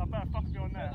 I better fucking go in there.